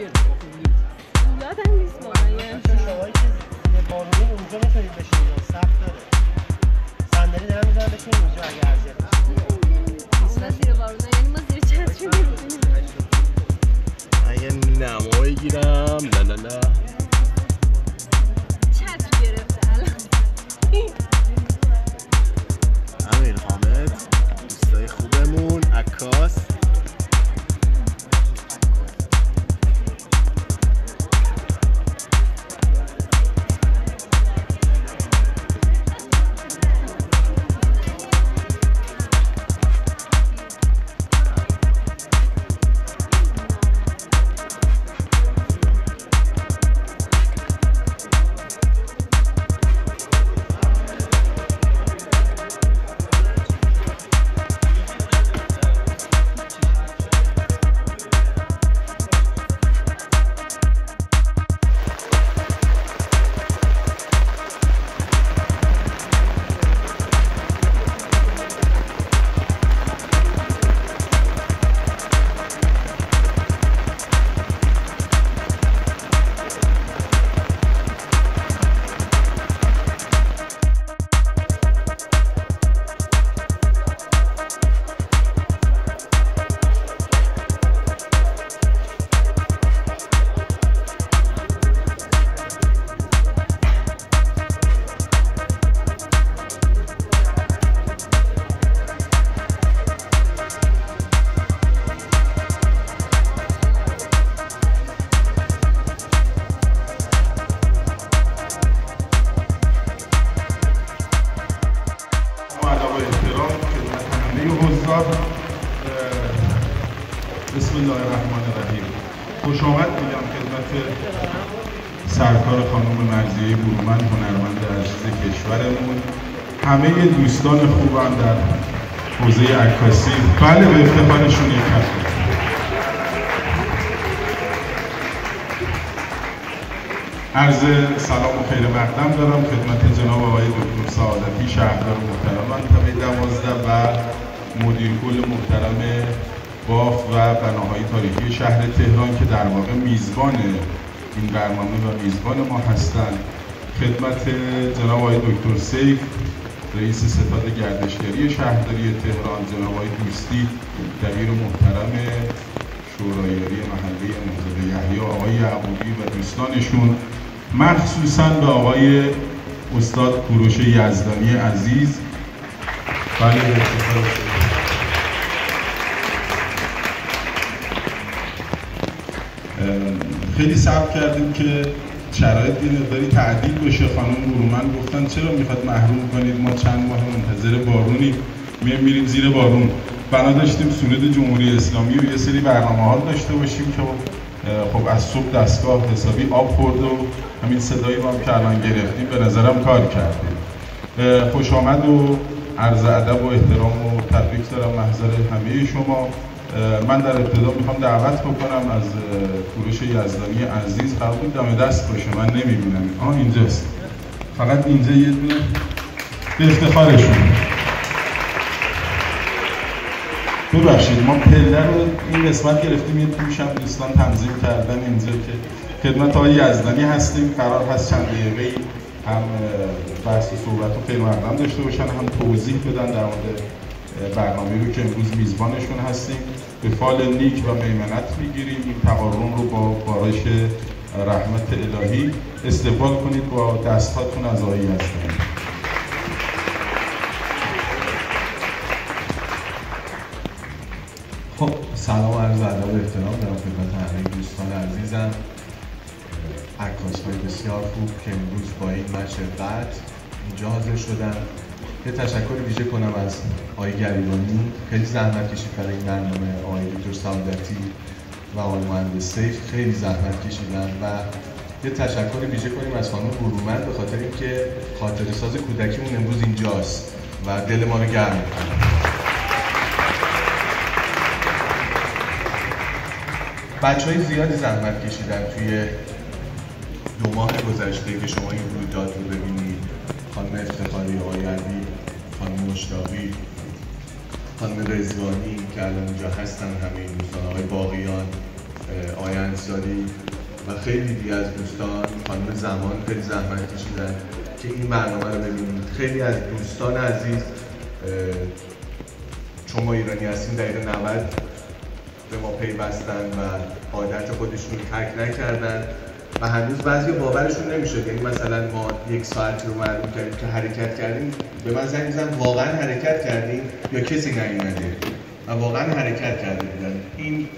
یادم نیست واقعا. یعنی. شمایی که بارونی اونجا می‌تونید بشینید سخت داره. صندلی دارم بشینید اونجا اگه اذیت نه زیر بارونه یعنی ما زیر چتر نمی‌تونیم. اگه نمایی گیرم لا لا لا. چتر گرفته الان. امیر حامد دوستای خوبمون عکاس. همه دوستان خوبم در حوزه عکاسی. بله به افتخارشون یک عرض سلام و خیر مقدم دارم خدمت جناب آقای دکتر سعادتی شهردار محترم. منطقه دوازده و مدیر کل محترم باف و بناهای تاریخی شهر تهران که در واقع میزبان این برنامه و میزبان ما هستند خدمت جناب آقای دکتر سیف رئیس ستاد گردشگری شهرداری تهران جناب آقای دوستی دبیر محترم شورایاری محله موزه یحیی آقای یعقوبی و دوستانشون مخصوصا به آقای استاد کوروش یزدانی عزیز. بله خیلی صبر کردیم که شرایط یه مقداری تعدیل بشه. خانم برومن گفتن چرا می‌خواد محروم کنید؟ ما چند ماه منتظر بارونی می میریم زیر بارون. بنا داشتیم سند جمهوری اسلامی و یه سری برنامه ها داشته باشیم که خب از صبح دستگاه حسابی آب خورد و همین صدایی رو هم که الان گرفتیم به نظرم کار کردیم خوش آمد و عرض ادب و احترام و تبریک دارم محضر همه شما. من در ابتدا می‌خوام دعوت بکنم از کوروش یزدانی عزیز. بود دم دست باشه من نمی‌بینم. آه اینجاست. فقط اینجا یه دونه به افتخارشون. ببخشید ما پله رو این قسمت گرفتیم یه توش دوستان تنظیم کردن اینجا که خدمت آقای یزدانی هستیم. قرار هست چند دقیقه هم بحث و صحبت و خیلی مقدم داشته باشن هم توضیح بدن در مورد برنامه رو که امروز میزبانشون هستیم. به فال نیک و میمنت می‌گیریم. این تقارن رو با بارش رحمت الهی استقبال کنید با دستهاتون از آقای یزدانی خب سلام عرض ادب احترام دارم خدمت همه دوستان عزیزم. عکاس های بسیار خوب که امروز با این اینجا حاضر شدن یه تشکر ویژه کنم از آقای گریبانی. خیلی زحمت کشید برای این برنامه آقای دکتر سعادتی و آقای مهندس سیف. خیلی زحمت کشیدن و یه تشکر ویژه کنیم از خانم برومند به خاطر اینکه خاطر ساز کودکیمون امروز اینجاست و دل ما رو گرم می‌کنه. بچه های زیادی زحمت کشیدن توی دو ماه گذشته که شما این رویداد رو ببینید. خانم افتخاری آقای مشتاقی خانم رزوانی که الان اینجا هستن همه این دوستان آقای باقیان آقای و خیلی دیگه از دوستان خانم زمان خیلی زحمت کشیدن که این برنامه رو ببینید. خیلی از دوستان عزیز چون ما ایرانی هستیم دقیقه 90 به ما پیوستن و عادت خودشون رو ترک نکردن. و هنوز بعضی باورشون نمیشه یعنی مثلا ما یک ساعتی رو معلوم کردیم که حرکت کردیم به من زنگ میزن واقعا حرکت کردیم یا کسی نیومده و واقعا حرکت کرده بودن این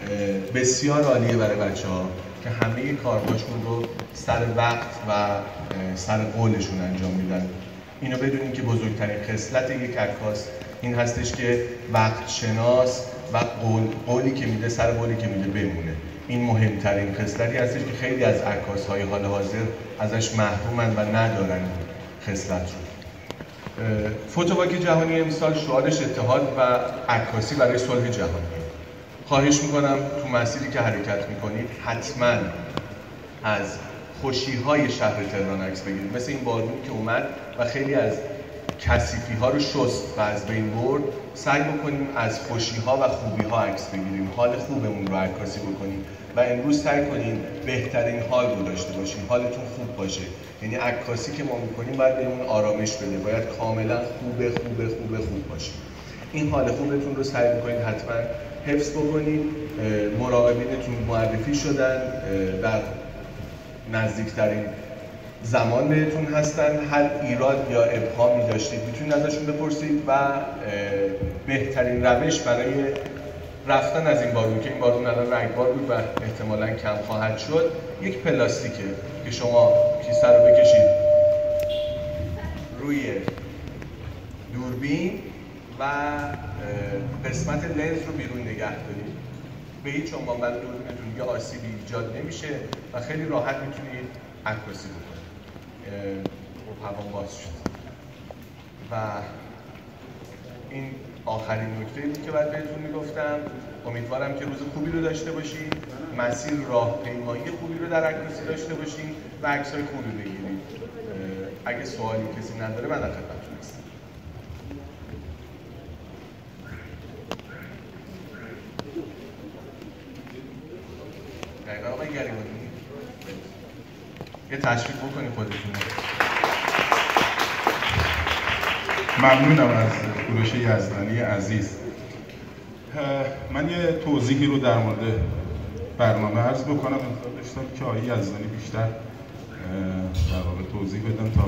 بسیار عالیه برای بچه ها که همه کارهاشون رو سر وقت و سر قولشون انجام میدن. اینو بدونین که بزرگترین خصلت یک عکاس این هستش که وقت شناس و قول قولی که میده سر قولی که میده بمونه. این مهمترین خصلتی هستش که خیلی از عکاس های حال حاضر ازش محرومن و ندارن خصلت رو فوتوواک جهانی امسال شعارش اتحاد و عکاسی برای صلح جهانی خواهش می‌کنم تو مسیری که حرکت می‌کنید حتما از خوشی های شهر تهران عکس بگیرید. مثل این بارونی که اومد و خیلی از کثیفی ها رو شست و از بین برد. سعی بکنیم از خوشی ها و خوبی ها عکس بگیریم. حال خوبمون رو عکاسی بکنیم و امروز سعی کنیم بهترین حال رو داشته باشیم. حالتون خوب باشه. یعنی عکاسی که ما می‌کنیم باید بهمون آرامش بده. باید کاملا خوبه خوبه خوبه خوب باشه. این حال خوبتون رو سعی می‌کنید حتما حفظ بکنید. مراقبینتون معرفی شدن. در نزدیکترین زمان بهتون هستن هر ایراد یا ابهامی داشتید می‌تونید ازشون بپرسید و بهترین روش برای رفتن از این بارون که این بارون الان رگبار بود و احتمالا کم خواهد شد یک پلاستیکه که شما کیسه رو بکشید. روی دوربین و قسمت لنز رو بیرون نگه دارید. به هیچ عنوان دوربینتون دیگه آسیبی ایجاد نمیشه و خیلی راحت می‌تونید عکاسی بکنید. خب هوا باز شد. و این آخرین نکته بود که بعد بهتون می‌گفتم امیدوارم که روز خوبی رو داشته باشین مسیر راه پیمایی خوبی رو در عکاسی داشته باشین و عکسای خوبی بگیرید اگه سوالی کسی نداره من در خدمتتون هستم دقیقا آقای گریبانی یه تشریف بکنی خودتون ممنونم از کوروش یزدانی عزیز. من یه توضیحی رو در مورد برنامه عرض بکنم. انتظار داشتم که آقای یزدانی بیشتر در واقع توضیح بدم تا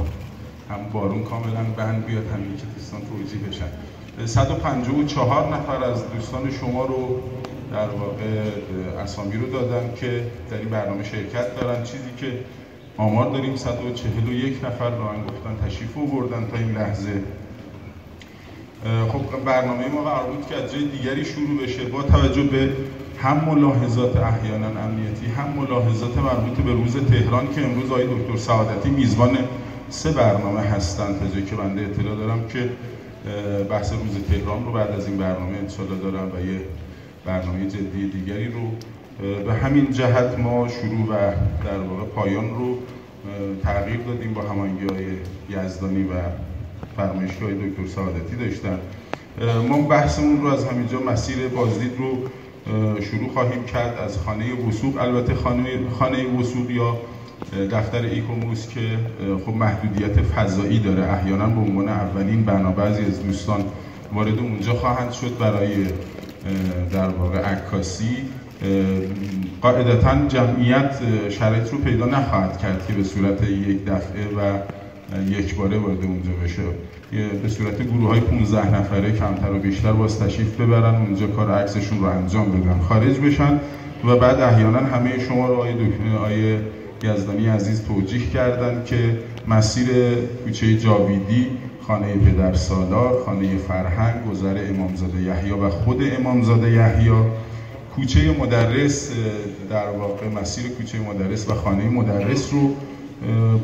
هم بارون کاملا بند بیاد هم که دوستان توجیه بشن. اه، 154 نفر از دوستان شما رو در واقع اسامی رو دادم که در این برنامه شرکت دارن. چیزی که آمار داریم 141 نفر رو هم گفتن تشریف آوردن تا این لحظه. خب برنامه ما قرار بود که از جای دیگری شروع بشه با توجه به هم ملاحظات احیانا امنیتی هم ملاحظات مربوط به روز تهران که امروز آقای دکتر سعادتی میزبان سه برنامه هستند تا جایی که بنده اطلاع دارم که بحث روز تهران رو بعد از این برنامه انشالله دارم و یه برنامه جدی دیگری رو به همین جهت ما شروع و در واقع پایان رو تغییر دادیم با هماهنگی های یزدانی و فرمایشی های دکتر سعادتی داشتن. ما بحثمون رو از همینجا مسیر بازدید رو شروع خواهیم کرد از خانه وسوق البته خانه خانه وسوق یا دفتر ایکوموس که خب محدودیت فضایی داره. احیانا به عنوان اولین بنا بعضی از دوستان وارد اونجا خواهند شد برای در واقع عکاسی. قاعدتا جمعیت شرایط رو پیدا نخواهد کرد که به صورت یک دفعه و یک باره وارد اونجا بشه. به صورت گروه های 15 نفره کمتر و بیشتر باز تشریف ببرن اونجا کار عکسشون رو انجام بدن خارج بشن و بعد احیانا همه شما رو آیه آیه یزدانی عزیز توجیه کردن که مسیر کوچه جاویدی خانه پدر سالار خانه فرهنگ گذر امامزاده یحیی و خود امامزاده یحیی کوچه مدرس در واقع مسیر کوچه مدرس و خانه مدرس رو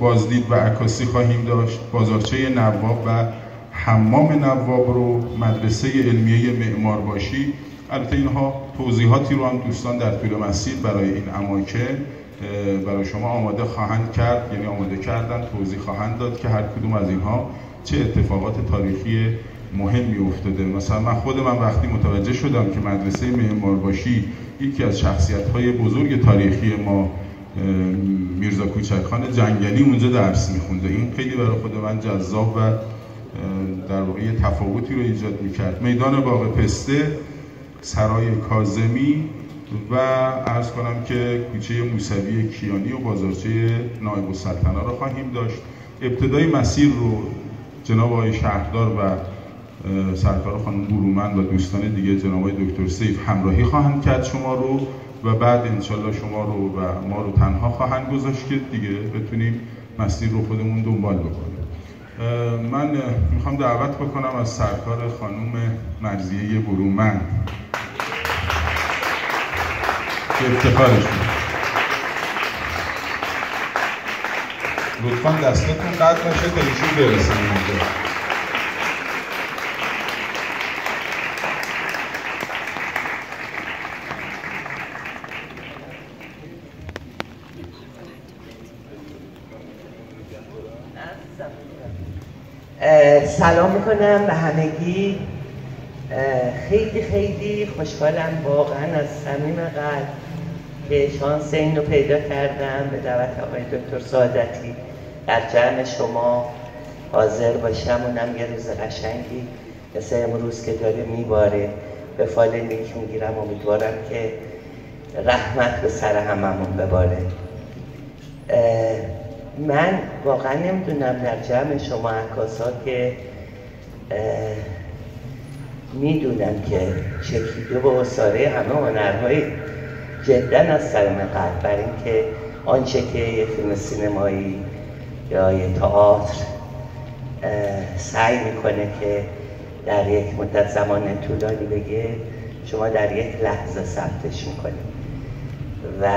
بازدید و عکاسی خواهیم داشت. بازارچه نواب و حمام نواب رو مدرسه علمیه معمار باشی البته اینها توضیحاتی رو هم دوستان در طول مسیر برای این اماکن برای شما آماده خواهند کرد. یعنی آماده کردن توضیح خواهند داد که هر کدوم از اینها چه اتفاقات تاریخی مهمی افتاده. مثلا من خود من وقتی متوجه شدم که مدرسه معمارباشی یکی از شخصیت های بزرگ تاریخی ما میرزا کوچکخان جنگلی اونجا درس میخونده. این خیلی برای خود من جذاب و در واقع تفاوتی رو ایجاد می‌کرد. میدان باغ پسته سرای کازمی و عرض کنم که کوچه موسوی کیانی و بازارچه نایب السلطنه رو خواهیم داشت. ابتدای مسیر رو جناب آقای شهردار و سرکار خانم برومن و دوستان دیگه جناب دکتر سیف همراهی خواهند کرد شما رو و بعد انشالله شما رو و ما رو تنها خواهند گذاشت که دیگه بتونیم مسیر رو خودمون دنبال بکنیم. من می‌خوام دعوت بکنم از سرکار خانم مرزیه برومن که افتخارش لطفا دستتون قد نشه تا ایشون برسن اینجا سلام می‌کنم به همگی. خیلی خیلی خوشحالم واقعا از صمیم قلب که شانس این رو پیدا کردم به دعوت آقای دکتر سعادتی. در جمع شما حاضر باشم. اونم یه روز قشنگی مثل امروز که داره میباره. به فال نیک می‌گیرم. امیدوارم که رحمت به سر هممون بباره. من واقعا نمی‌دونم در جمع شما عکاس ها که می‌دونم که چکیده و اصاره همه هنرهای جدا از سرم قلب بر اینکه آنچه که یه فیلم سینمایی یا یه تئاتر سعی می‌کنه که در یک مدت زمان طولانی بگه شما در یک لحظه ثبتش می‌کنید. و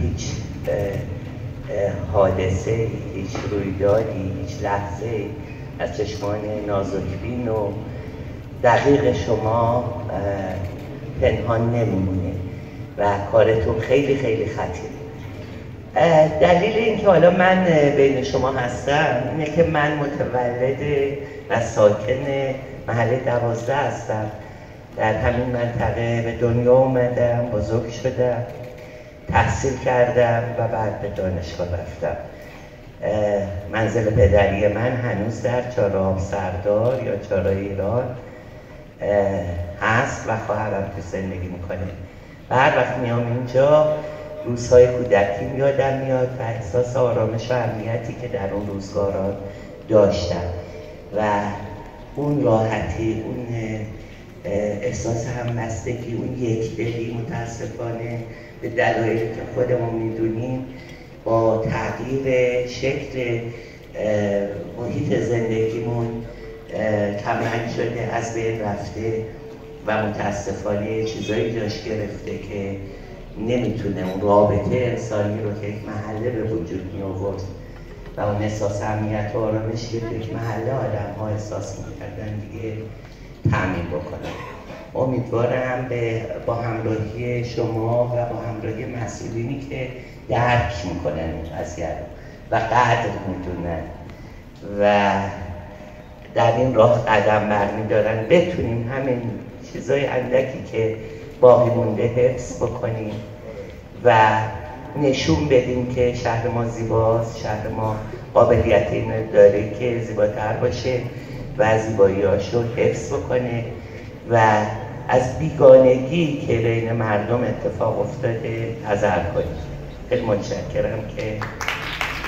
هیچ حادثه هیچ رویدادی هیچ لحظه از چشمان نازکبین و دقیق شما پنهان نمیمونه و کارتون خیلی خیلی خطیره دلیل اینکه حالا من بین شما هستم اینه که من متولد و ساکن محله دوازده هستم. در همین منطقه به دنیا اومدم بزرگ شدم تحصیل کردم و بعد به دانشگاه رفتم. منزل پدری من هنوز در چهارراه سردار یا چهارراه ایران هست و خواهرم تو زندگی می‌کنه. و وقت میام اینجا روزهای کودکی یادم میاد و احساس آرامش و امنیتی که در اون روزگاران داشتم. و اون راحتی اون احساس همبستگی اون یک دلی متاسفانه به دلایلی که خودمون می‌دونیم با تغییر شکل محیط زندگیمون کمرنگ شده از بین رفته و متاسفانه چیزایی داشت گرفته که نمی‌تونه اون رابطه انسانی رو که یک محله به وجود می آورد و اون احساس امنیت و آرامشی که یک محله آدم ها احساس می‌کردن دیگه تعمین بکنن امیدوارم به با همراهی شما و با همراهی مسئولینی که درک می‌کنن این قضیه و قدر می‌دونن و در این راه قدم برمیدارن بتونیم همین چیزای اندکی که باقی مونده حفظ بکنیم و نشون بدیم که شهر ما زیباست شهر ما قابلیت اینو داره که زیباتر باشه و زیباییاشو حفظ بکنه و از بیگانگی که بین مردم اتفاق افتاده حذر کنیم. خیلی متشکرم که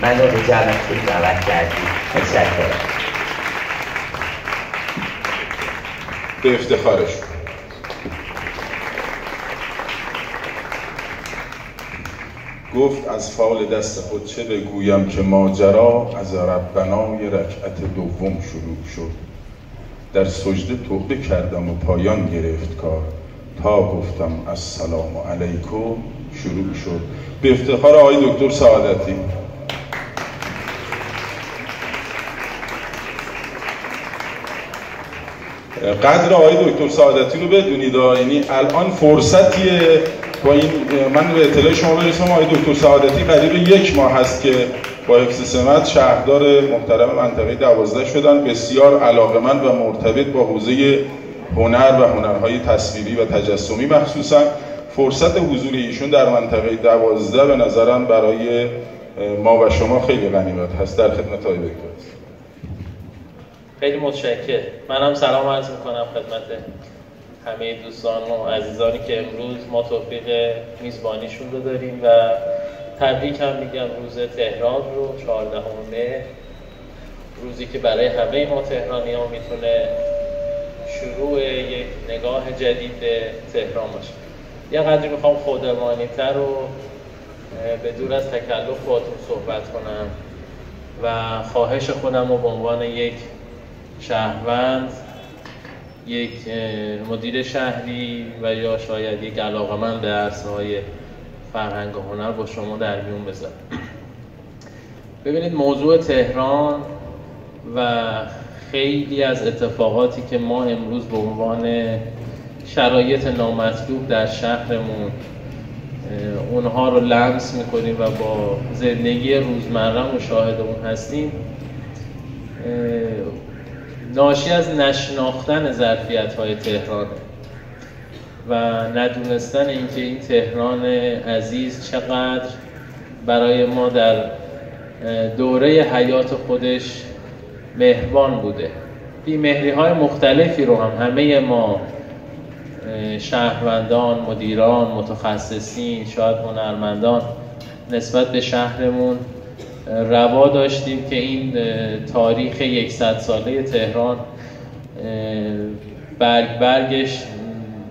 منو به جمعتون دعوت کردید متشکرم. به افتخارش. گفت از فال دست خود چه بگویم که ماجرا از ربنای رکعت دوم شروع شد. در سجده توبه کردم و پایان گرفت کار. تا گفتم السلام علیکم شروع شد به افتخار آقای دکتر سعادتی. قدر آقای دکتر سعادتی رو بدونید یعنی الان فرصتیه با این من به اطلاع شما برسم آقای دکتر سعادتی قریب یک ماه هست که با حفظ سمت شهردار محترم منطقه دوازده شدن. بسیار علاقمند و مرتبط با حوزه هنر و هنرهای تصویری و تجسمی مخصوصا. فرصت حضور ایشون در منطقه دوازده به نظرم برای ما و شما خیلی غنیمت هست. در خدمت های دکتر. خیلی متشکر منم سلام عرض می‌کنم خدمت همه دوستان و عزیزانی که امروز ما توفیق میزبانیشون رو داریم و تبریک هم میگم روز تهران رو 14 مه. روزی که برای همه ما تهرانی ها می‌تونه شروع یک نگاه جدید به تهران باشه. یه قدری می‌خوام خودمانی تر و به دور از تکلف باتون صحبت کنم و خواهش خودم رو به عنوان یک شهروند یک مدیر شهری و یا شاید یک علاقمند به عرصه های فرهنگ و هنر با شما در میون بذارم. ببینید موضوع تهران و خیلی از اتفاقاتی که ما امروز به عنوان شرایط نامطلوب در شهرمون. اونها رو لمس می‌کنیم و با زندگی روزمره مشاهده اون هستیم. ناشی از نشناختن ظرفیت های تهران و ندونستن اینکه این تهران عزیز چقدر برای ما در دوره حیات خودش مهربان بوده. بیمهری های مختلفی رو هم همه ما شهروندان، مدیران، متخصصین، شاید هنرمندان نسبت به شهرمون روا داشتیم که این تاریخ یکصد ساله تهران برگ برگش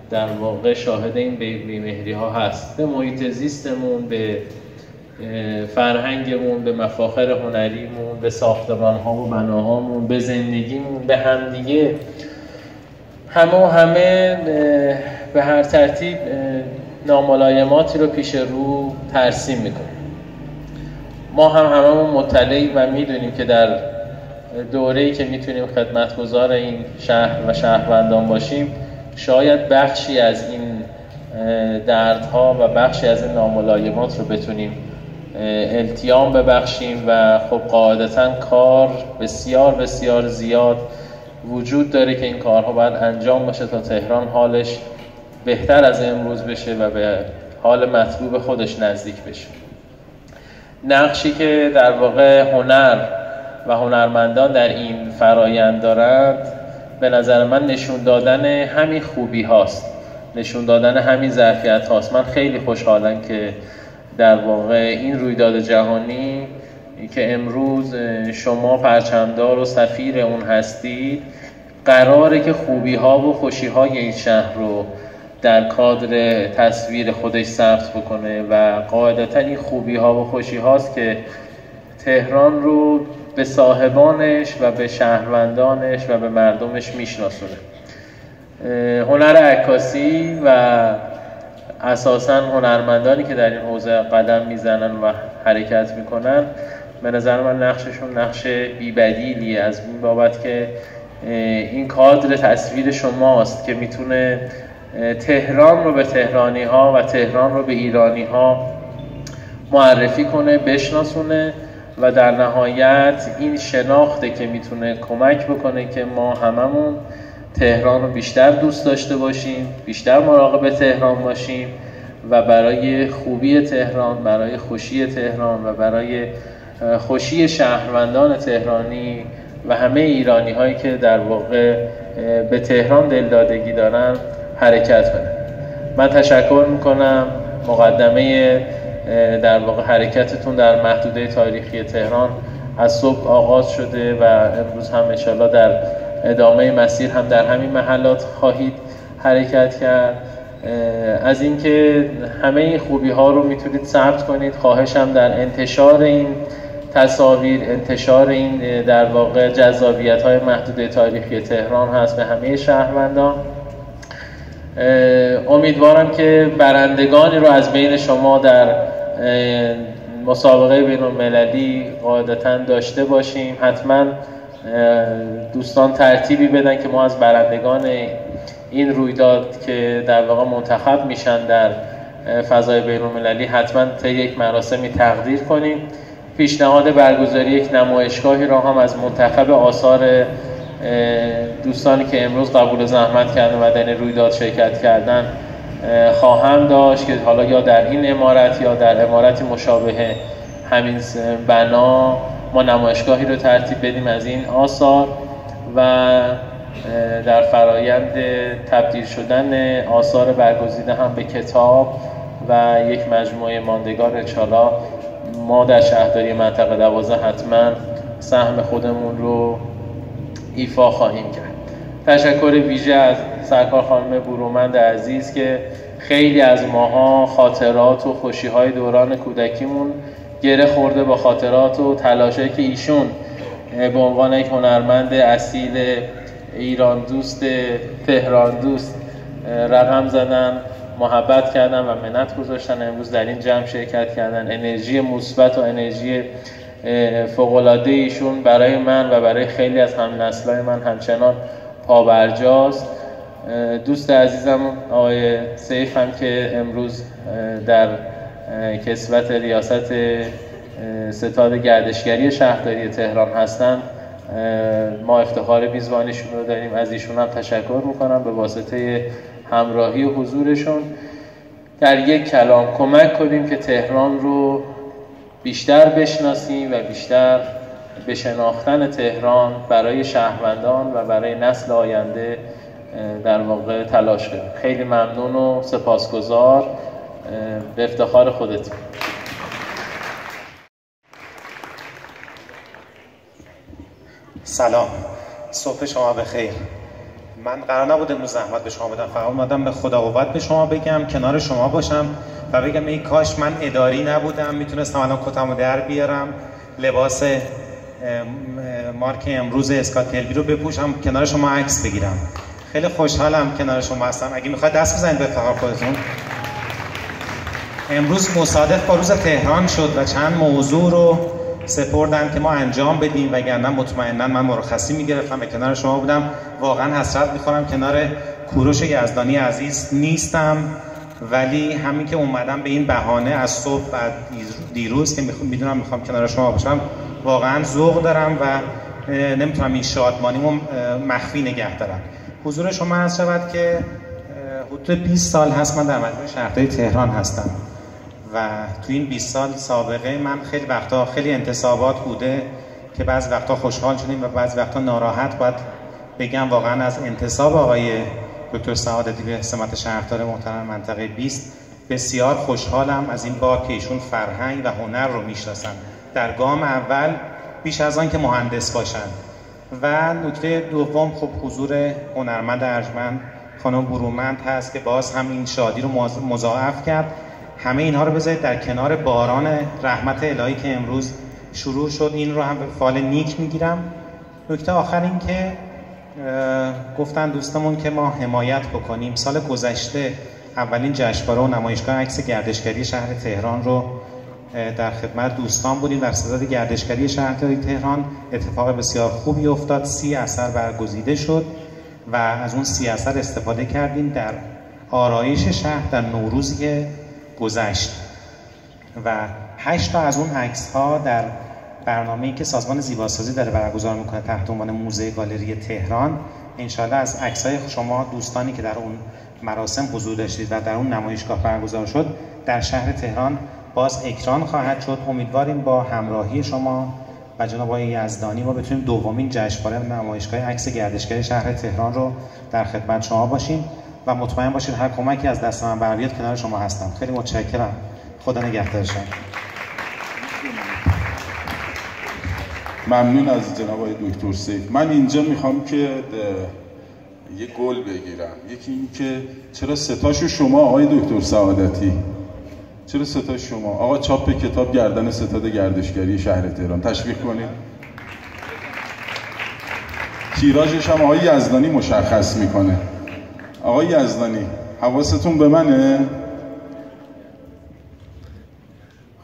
در واقع شاهد این بیمهری ها هست. به محیط زیستمون به فرهنگمون به مفاخر هنریمون به ساختمان ها و بناهامون به زندگیمون به همدیگه همه و همه به هر ترتیب ناملایماتی رو پیش رو ترسیم می‌کنیم. ما هم هممون مطلعیم و می‌دونیم که در دوره‌ای که می‌تونیم خدمتگزار این شهر و شهروندان باشیم شاید بخشی از این دردها و بخشی از این ناملایمات رو بتونیم التیام ببخشیم و خب قاعدتا کار بسیار بسیار زیاد وجود داره که این کارها باید انجام بشه تا تهران حالش بهتر از امروز بشه و به حال مطلوب خودش نزدیک بشه. نقشی که در واقع هنر و هنرمندان در این فرایند دارند به نظر من نشون دادن همین خوبی هاست. نشون دادن همین ظرفیت هاست. من خیلی خوشحالم که در واقع این رویداد جهانی که امروز شما پرچمدار و سفیر اون هستید قراره که خوبی ها و خوشی های این شهر رو در کادر تصویر خودش ثبت بکنه و قاعدتا این خوبی ها و خوشی هاست که تهران رو به صاحبانش و به شهروندانش و به مردمش میشناسونه. هنر عکاسی و اساسا هنرمندانی که در این حوزه قدم می‌زنن و حرکت می‌کنن به نظر من نقششون نقش بیبدیلیه از این بابت که این کادر تصویر شماست که می‌تونه تهران رو به تهرانی ها و تهران رو به ایرانی ها معرفی کنه بشناسونه و در نهایت این شناخته که می‌تونه کمک بکنه که ما هممون تهران رو بیشتر دوست داشته باشیم بیشتر مراقب تهران باشیم و برای خوبی تهران برای خوشی تهران و برای خوشی شهروندان تهرانی و همه ایرانی هایی که در واقع به تهران دلدادگی دارن حرکت کنه من تشکر می‌کنم مقدمه در واقع حرکتتون در محدوده تاریخی تهران. از صبح آغاز شده و امروز هم انشالله در ادامه مسیر هم در همین محلات خواهید حرکت کرد. از اینکه همه این خوبی ها رو می‌تونید ثبت کنید خواهشم در انتشار این تصاویر انتشار این در واقع جذابیت های محدوده تاریخی تهران هست به همه شهروندان امیدوارم که برندگانی رو از بین شما در مسابقه بین المللی قاعدتا داشته باشیم. حتما دوستان ترتیبی بدن که ما از برندگان این رویداد که در واقع منتخب میشن در فضای بین المللی حتما تا یک مراسمی تقدیر کنیم. پیشنهاد برگزاری یک نمایشگاهی را هم از منتخب آثار دوستانی که امروز قبول زحمت کردن و در رویداد شرکت کردن خواهم داشت که حالا یا در این امارت یا در امارتی مشابه همین بنا ما نمایشگاهی رو ترتیب بدیم از این آثار و در فرایند تبدیل شدن آثار برگزیده هم به کتاب و یک مجموعه ماندگار چالا ما در شهرداری منطقه دوازه حتما سهم خودمون رو ایفا خواهیم کرد. تشکر ویژه از سرکار خانم برومند عزیز که خیلی از ماها خاطرات و خوشی های دوران کودکیمون گره خورده با خاطرات و تلاشایی که ایشون به عنوان یک هنرمند اصیل ایران دوست تهران دوست رقم زدن. محبت کردن و منت گذاشتن. امروز در این جمع شرکت کردن. انرژی مثبت و انرژی فوق‌العاده ایشون برای من و برای خیلی از هم نسلای من همچنان پابرجاست. دوست عزیزم آقای سیف هم که امروز در کسبت ریاست ستاد گردشگری شهرداری تهران هستند ما افتخار میزبانیشون رو داریم. از ایشون هم تشکر می‌کنم. به واسطه همراهی و حضورشون. در یک کلام کمک کنیم که تهران رو بیشتر بشناسیم و بیشتر به شناختن تهران برای شهروندان و برای نسل آینده در واقع تلاش کنیم. خیلی ممنون و سپاسگزار به افتخار خودتون سلام. صبح شما بخیر. من قرار نبود امروز زحمت به شما بدم. فقط اومدم به خدا قوت به شما بگم کنار شما باشم و بگم ای کاش من اداری نبودم می‌تونستم الان کتمو در بیارم لباس مارک امروز اسکات رو بپوشم کنار شما عکس بگیرم. خیلی خوشحالم کنار شما هستم. اگه می‌خواد دست بزنید به فقط خودتون. امروز مصادف با روز تهران شد و چند موضوع رو سپردن که ما انجام بدیم وگرنه مطمئنا من مرخصی می‌گرفتم و کنار شما بودم. واقعا حسرت می‌خورم کنار کوروش یزدانی عزیز نیستم. ولی همین که اومدم به این بهانه از صبح و دیروز که می‌دونم می‌خوام کنار شما باشم واقعا ذوق دارم و نمی‌تونم این شادمانیمو مخفی نگه دارم. حضور شما هست شود که حدود 20 سال هست من در مجموعه شهرداری تهران هستم. و تو این 20 سال سابقه من خیلی وقتا خیلی انتصابات بوده که بعض وقتا خوشحال شدیم و بعض وقتا ناراحت باید بگم واقعا از انتصاب آقای دکتر سعادتی به سمت شهردار محترم منطقه 20 بسیار خوشحالم از این بار که ایشون فرهنگ و هنر رو می‌شناسن. در گام اول بیش از آن که مهندس باشن. و نکته دوم خب حضور هنرمند ارجمند خانم برومند هست که باز هم این شادی رو مضاعف کرد. همه اینها رو بذارید در کنار باران رحمت الهی که امروز شروع شد. این رو هم به فال نیک می‌گیرم. نکته آخر این که گفتن دوستمون که ما حمایت بکنیم. سال گذشته اولین جشنواره و نمایشگاه عکس گردشگری شهر تهران رو در خدمت دوستان بودیم. در صدد گردشگری شهرداری تهران اتفاق بسیار خوبی افتاد. سی اثر برگزیده شد و از اون سی اثر استفاده کردیم. در آرایش شهر در نوروزی که گذشت. و هشت تا از اون عکس ها در برنامه‌ای که سازمان زیباسازی داره برگزار می‌کنه تحت عنوان موزه گالری تهران انشالله از عکس های شما دوستانی که در اون مراسم حضور داشتید و در اون نمایشگاه برگزار شد در شهر تهران باز اکران خواهد شد. امیدواریم با همراهی شما و جناب آقای یزدانی ما بتونیم دومین جشنواره نمایشگاه عکس گردشگری شهر تهران رو در خدمت شما باشیم. و مطمئن باشید هر کمکی از دست من برمیاد کنار شما هستم. خیلی متشکرم. خدا نگهدارشم ممنون از جناب آقای دکتر سیف. من اینجا می‌خوام که یه گل بگیرم. یکی این که چرا ستاشو شما آقای دکتر سعادتی؟ چرا ستاش شما؟ آقا چاپ کتاب گردن ستاد گردشگری شهر تهران. تشویق کنید. تیراژش هم آقای یزدانی مشخص می‌کنه. آقای یزدانی حواستون به منه؟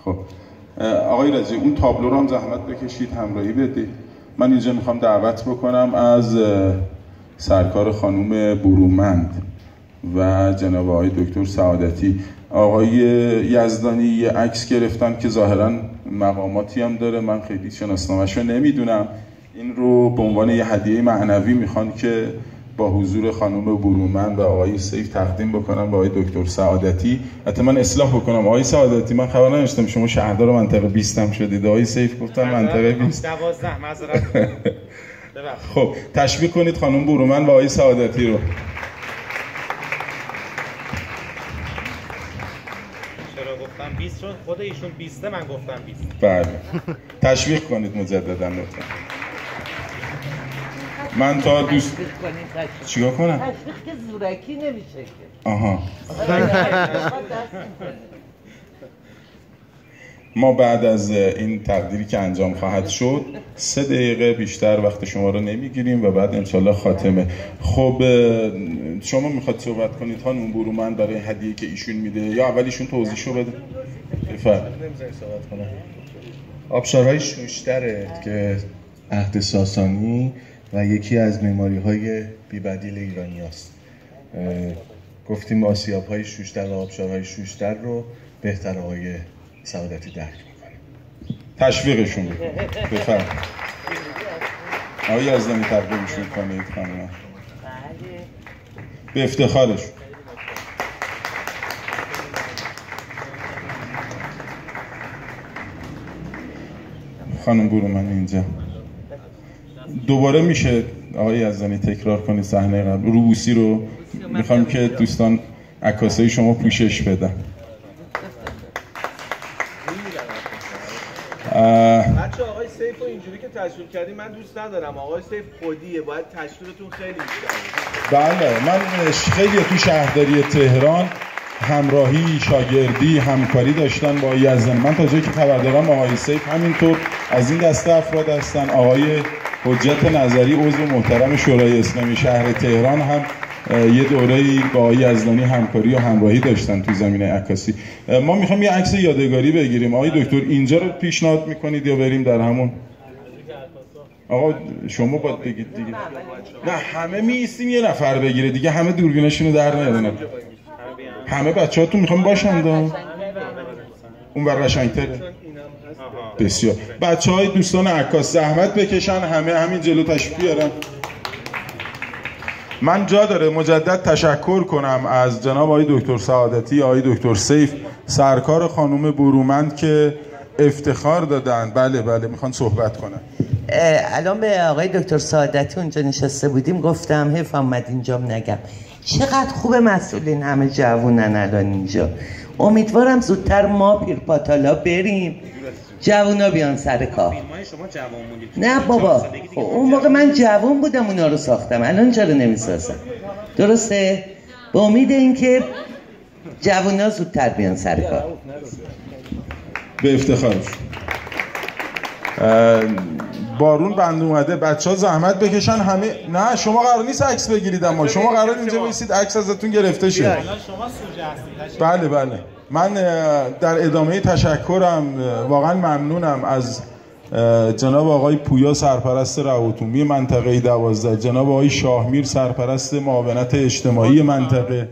خب آقای رضی اون تابلو رو هم زحمت بکشید همراهی بدید من اینجا می‌خوام دعوت بکنم از سرکار خانوم برومند و جناب آقای دکتر سعادتی. آقای یزدانی یه عکس گرفتن که ظاهرا مقاماتی هم داره من خیلی شناسنامه‌ش رو نمی‌دونم. این رو به عنوان یه هدیه معنوی می‌خوان که با حضور خانم برومن و آقای سیف تقدیم بکنم به آقای دکتر سعادتی. حتی من اصلاح بکنم. آقای سعادتی من خبر نداشتم شما شهردار منطقه 20 هم شدید. آقای سیف گفتن منطقه 20 12 معذرت خب تشویق کنید خانم برومن و آقای سعادتی رو. گفتم 20 چون خود ایشون 20 من گفتم 20 بله. تشویق کنید مجددا لطفا. من تا دوست چیکار کنم؟ تشویق که زورکی نمیشه که. آها. ما بعد از این تقدیری که انجام خواهد شد سه دقیقه بیشتر وقت شما رو نمی‌گیریم و بعد انشالله خاتمه. خب شما می‌خواد صحبت کنید؟ خانم برومن برای هدیه که ایشون میده. یا اول ایشون بده. بفرمایید. نمی‌ذاری صحبت کنم آبشارهای شوشتره که عهد ساسانی و یکی از معماری های بیبدیل ایرانی هست. گفتیم آسیاب های شوشتر و آبشارهای شوشتر رو بهتر آقای سعادتی درک می‌کنه تشویقشون بکنید بفرم آقای یزدانی تقدیمشون کنید خانم به افتخارشون خانم برو من اینجا. دوباره میشه آقای یزدانی تکرار کنید صحنه قبل؟ روبوسی رو می‌خوام که دوستان عکاسای شما پوشش بدن. بچه آقای سیف رو اینجوری که تشویق کردیم من دوست ندارم. آقای سیف خودیه باید تشویقتون خیلی بیشتر بله من خیلی تو شهرداری تهران همراهی شاگردی همکاری داشتن با یزدان من تا جایی که خبر دارم آقای سیف همینطور از این دسته افراد هستن. آقای حجت نظری عضو محترم شورای اسلامی شهر تهران هم یه دوره با آقای یزدانی همکاری و همراهی داشتن تو زمینه عکاسی. ما می‌خوام یه عکس یادگاری بگیریم. آقای دکتر اینجا رو پیشنهاد می‌کنید یا بریم در همون؟ آقا شما باید بگید دیگه. نه همه میستیم یه نفر بگیره. دیگه همه دوربینشون رو در نیارن. همه بچه هاتون می‌خوام باشند اون بر قشنگتره. بسیار. بچه های دوستان عکاس زحمت بکشن همه همین جلو تشریف بیارن. من جا داره مجدد تشکر کنم از جناب آقای دکتر سعادتی آقای دکتر سیف سرکار خانم برومند که افتخار دادن. بله بله می‌خوان صحبت کنن. الان به آقای دکتر سعادتی اونجا نشسته بودیم گفتم حیف آمد اینجام نگم. چقدر خوب مسئولین همه جوونن الان اینجا. امیدوارم زودتر ما پیر پاتالا بریم. جوونا بیان سر کار. نه بابا. خب اون موقع من جوان بودم اونا رو ساختم. الان چرا نمی‌سازم؟ درسته؟ به امید اینکه جوونا زودتر بیان سر کار. به افتخارش بارون بند اومده بچه ها زحمت بکشن همه نه شما قرار نیست عکس بگیرید اما شما قرار اینجا بایستید عکس ازتون گرفته شه. بله بله. من در ادامه تشکرم واقعا ممنونم از جناب آقای پویا سرپرست رواتومی منطقه دوازده جناب آقای شاهمیر سرپرست معاونت اجتماعی منطقه.